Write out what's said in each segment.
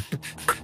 フフフ。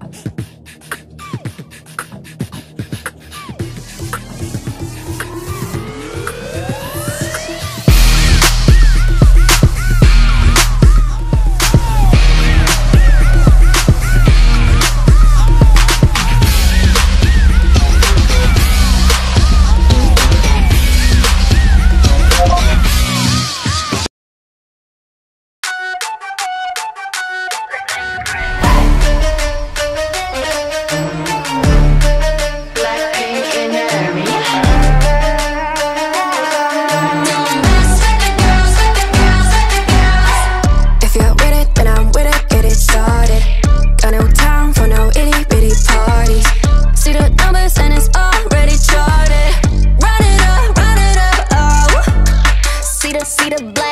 need a black